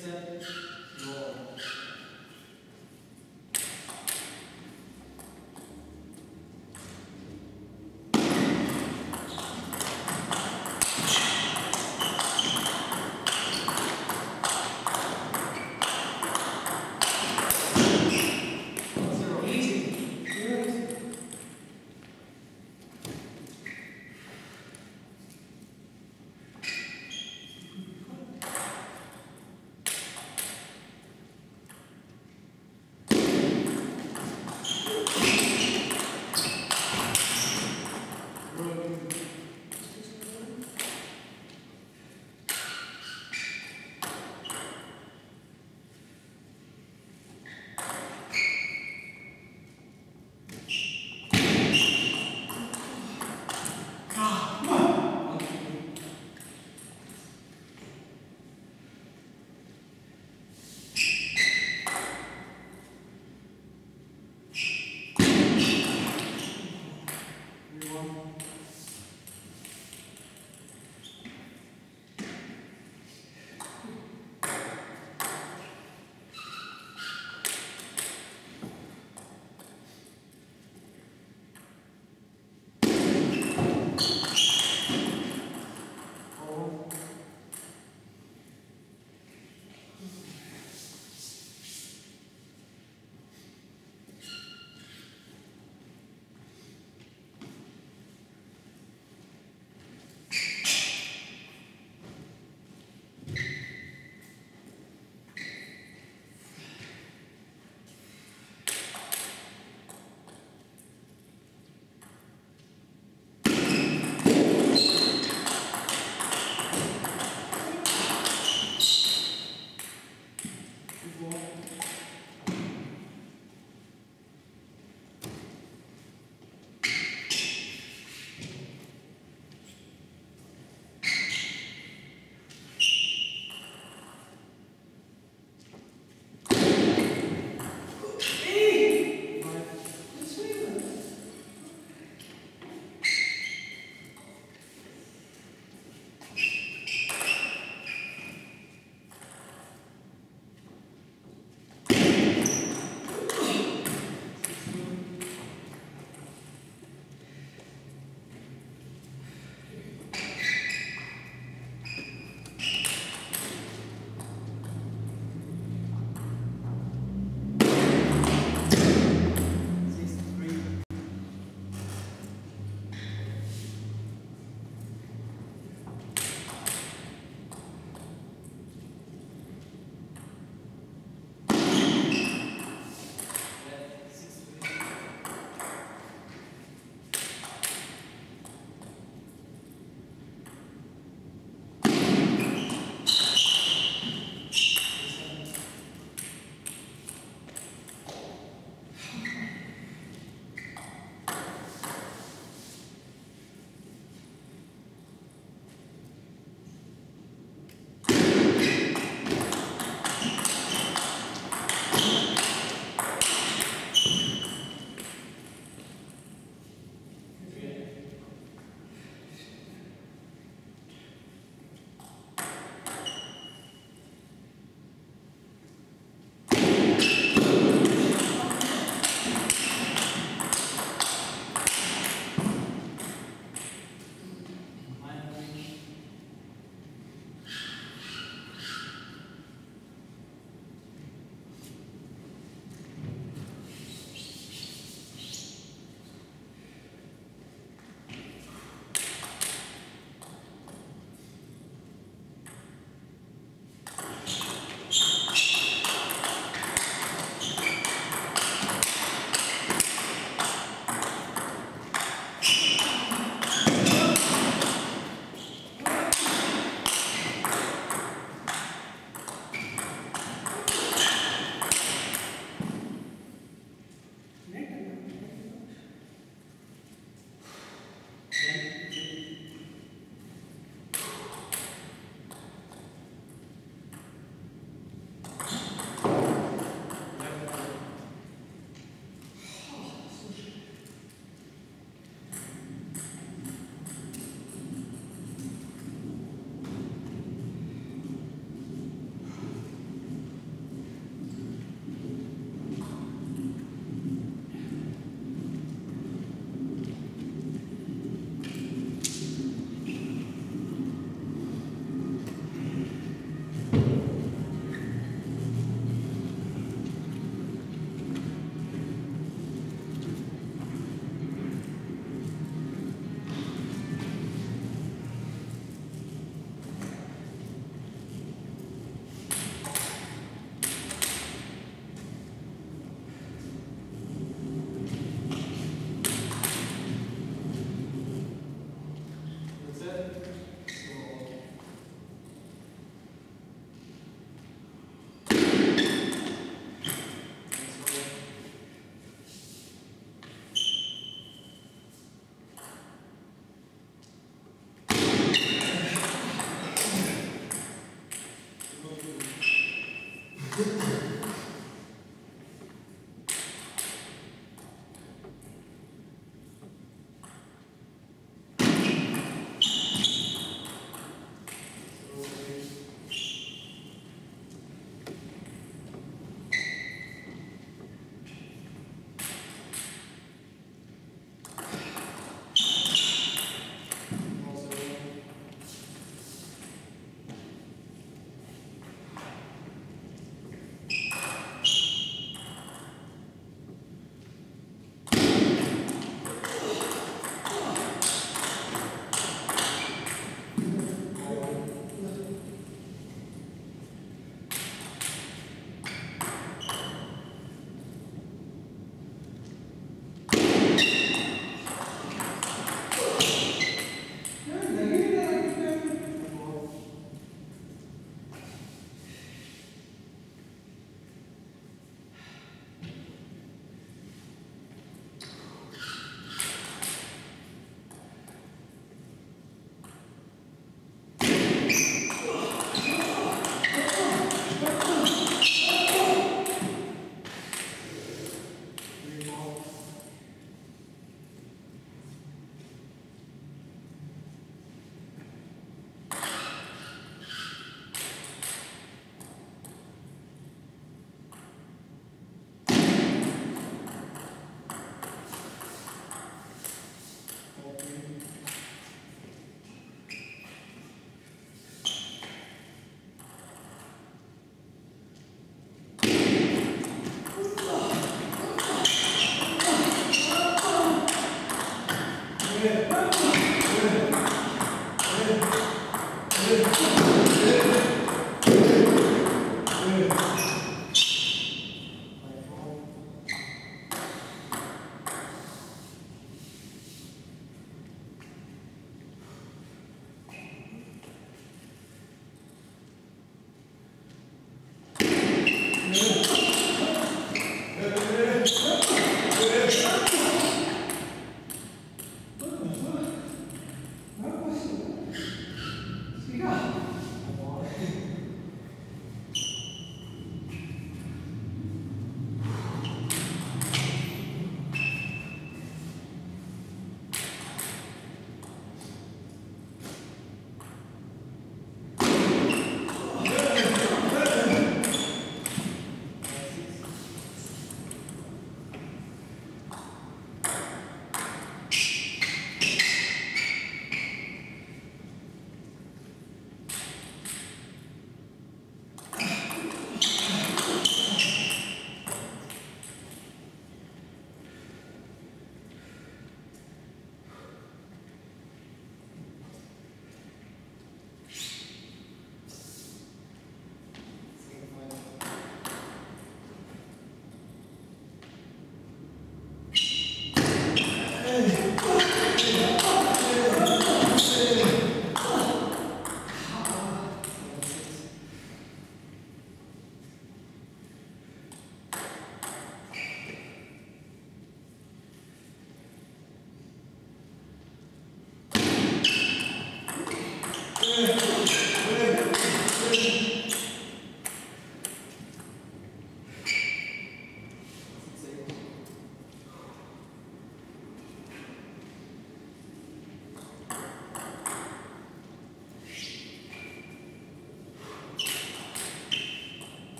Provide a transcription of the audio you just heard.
Straight